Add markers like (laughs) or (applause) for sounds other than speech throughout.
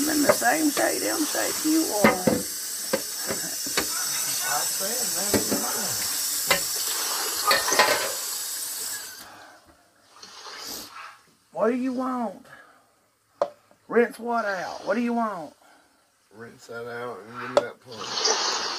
I'm in the same shape, damn shape you are. What do you want? Rinse what out? What do you want? Rinse that out and give me that punch.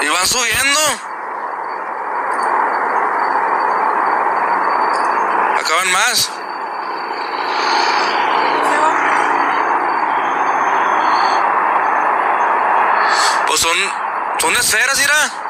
Y van subiendo. Acaban más. Pues son, son esferas, mira.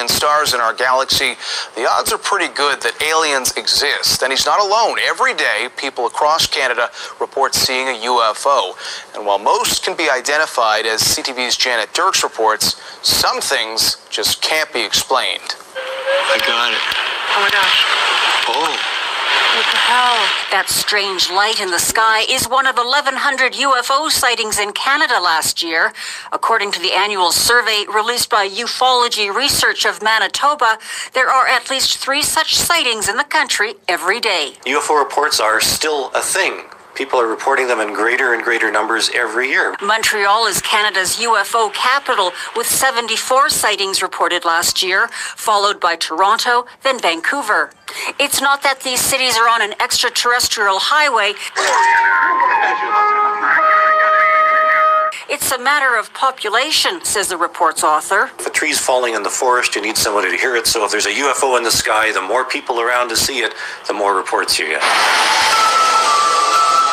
Billion stars in our galaxy, the odds are pretty good that aliens exist. And he's not alone. Every day, people across Canada report seeing a UFO. And while most can be identified, as CTV's Janet Dirks reports, some things just can't be explained. I got it. Oh my gosh. Oh. Hell? That strange light in the sky is one of 1,100 UFO sightings in Canada last year. According to the annual survey released by Ufology Research of Manitoba, there are at least three such sightings in the country every day. UFO reports are still a thing. People are reporting them in greater and greater numbers every year. Montreal is Canada's UFO capital, with 74 sightings reported last year, followed by Toronto, then Vancouver. It's not that these cities are on an extraterrestrial highway. It's a matter of population, says the report's author. If a tree's falling in the forest, you need somebody to hear it. So if there's a UFO in the sky, the more people around to see it, the more reports you get.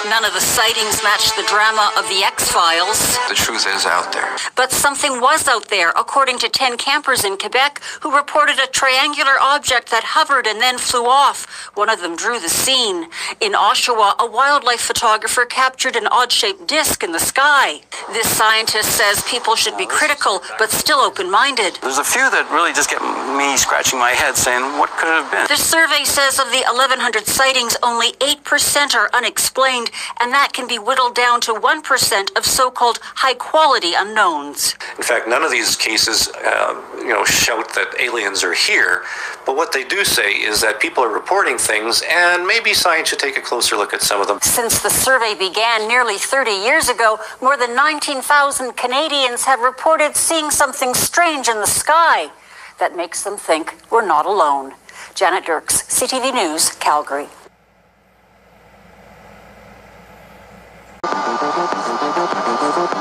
None of the sightings match the drama of the X Files. The truth is out there. But something was out there, according to 10 campers in Quebec who reported a triangular object that hovered and then flew off. One of them drew the scene. In Oshawa, a wildlife photographer captured an odd shaped disc in the sky. This scientist says people should be critical, but still open minded. There's a few that really just get me scratching my head saying, what could it have been? The survey says of the 1,100 sightings, only 8% are unexplained, and that can be whittled down to 1% of so called high quality unknowns. In fact, none of these cases, uh, you know, shout that aliens are here. But what they do say is that people are reporting things, and maybe science should take a closer look at some of them. Since the survey began nearly 30 years ago, more than 19,000 Canadians have reported seeing something strange in the sky that makes them think we're not alone. Janet Dirks, CTV News, Calgary. Good, go.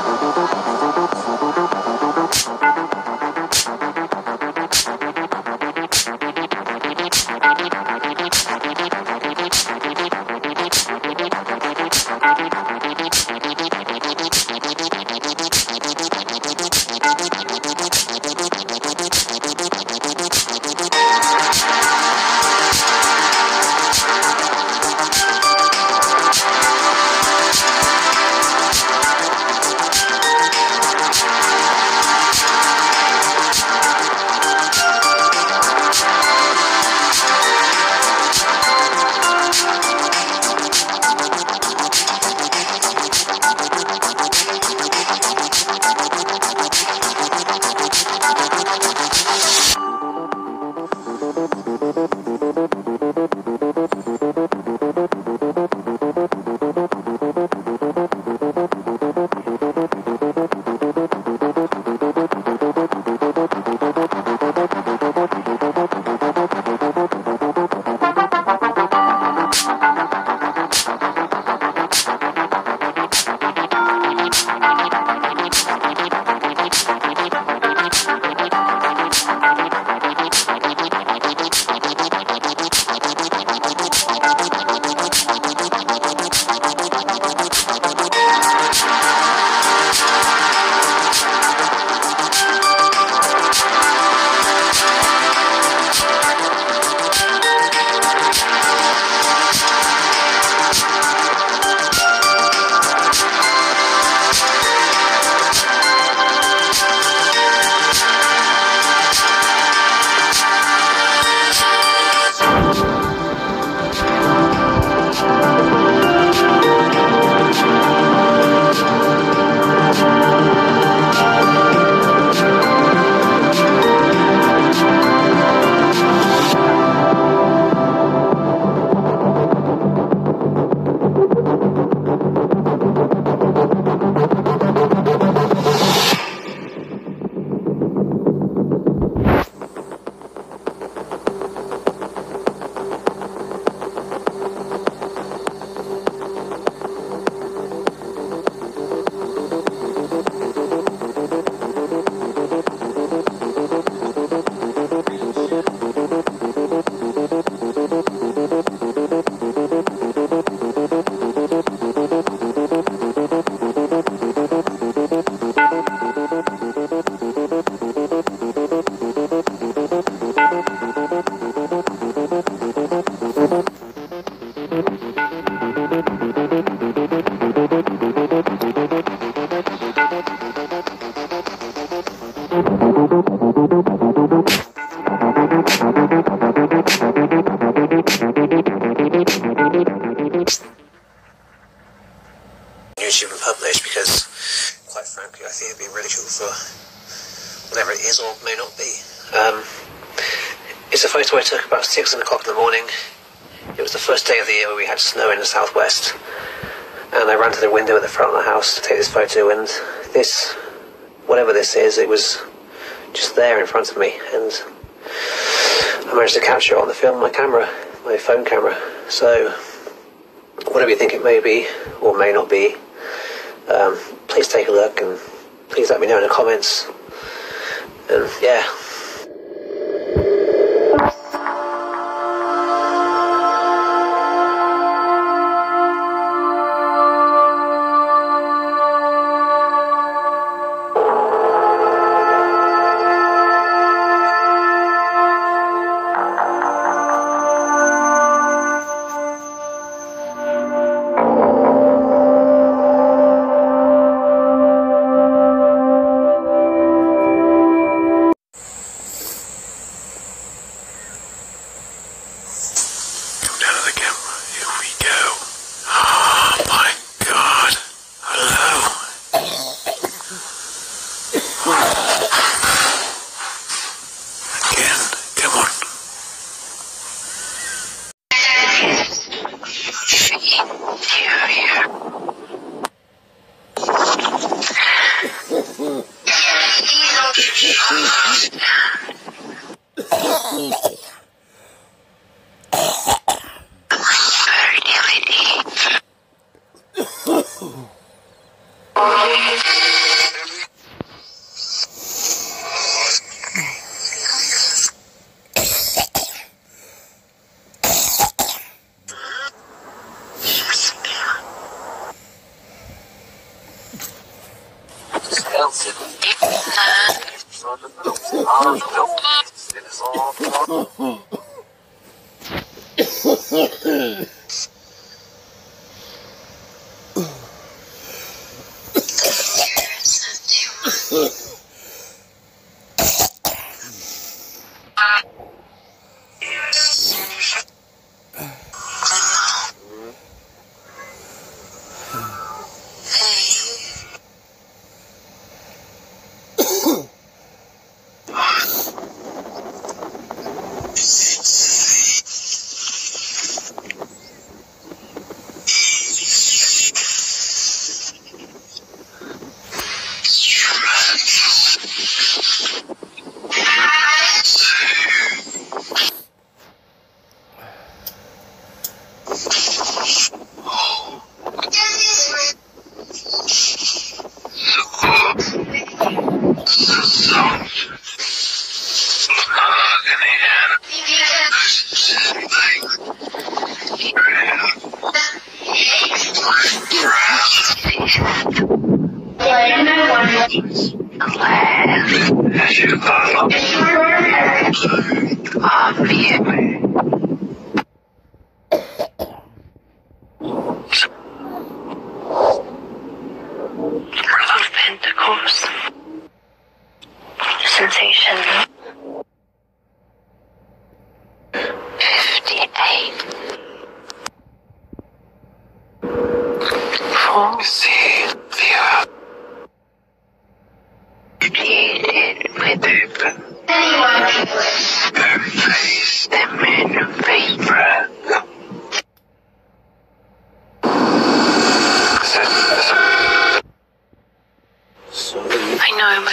Snow in the southwest, and I ran to the window at the front of the house to take this photo. And this, whatever this is, it was just there in front of me, and I managed to capture it on the film, my camera, my phone camera. So, whatever you think it may be or may not be, um, please take a look and please let me know in the comments. And yeah. Ooh.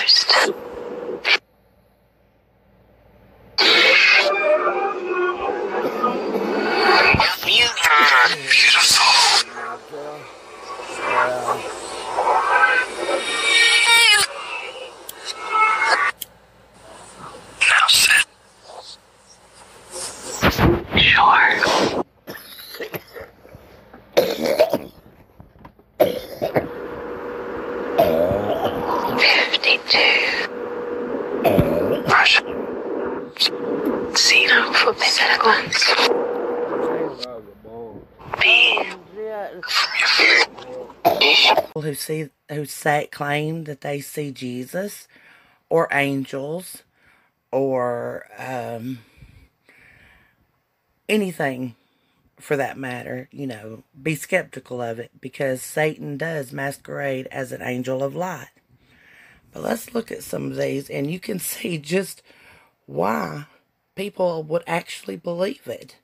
I know most. Beautiful. Now sit. Sure. Fifty-two. Brush. See now for Pentecost. Being People who see who say claim that they see Jesus or angels or um, anything for that matter, you know, be skeptical of it because Satan does masquerade as an angel of light. But let's look at some of these and you can (laughs) see just why people would actually believe it.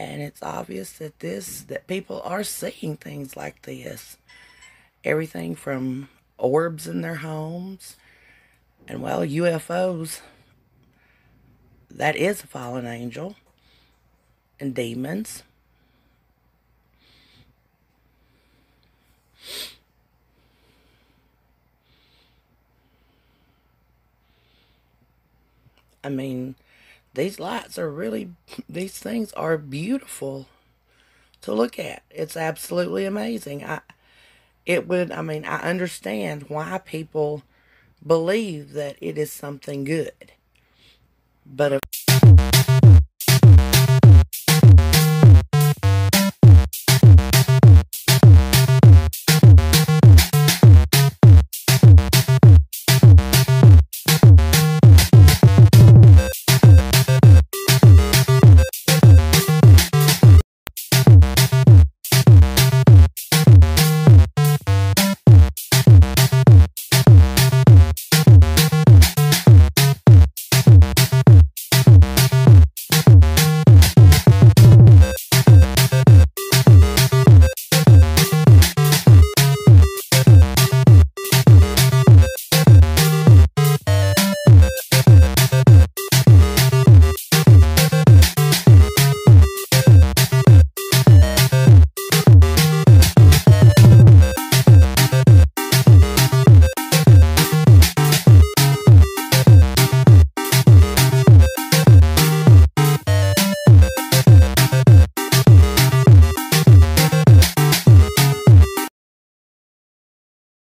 And it's obvious that this that people are seeing things like this. Everything from orbs in their homes and well ufos that is a fallen angel. And demons. I mean these lights are really (laughs) these things are beautiful to look at. It's absolutely amazing. I it would i mean i understand why people believe that it is something good but if